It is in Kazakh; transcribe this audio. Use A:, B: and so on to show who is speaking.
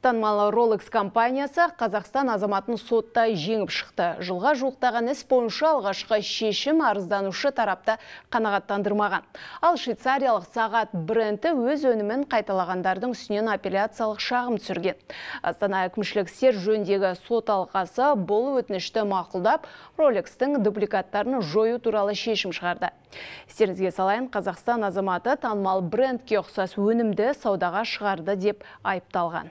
A: Танымалы Rolex компаниясы Қазақстан азаматын сотта жеңіп шықты. Жылға жуықтаған іс бойынша алғашқы шешім арызданушы тарапты қанағаттандырмаған. Ал швейцариялық сағат бренді өз өнімін қайталағандардың үстінен апелляциялық шағым түсірген. Астана әкімшілік сер жөндегі сот алқасы бұл өтінішті мақұлдап, Rolex-тің дубликаттарын жою туралы шешім шығарды. Естеріңізге салайын, Қазақстан азаматы танымал брендке ұқсас өнімді саудаға шығарды деп айыпталған.